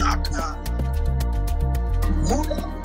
Nyaka. Mula.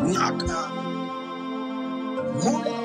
Knock, Mula.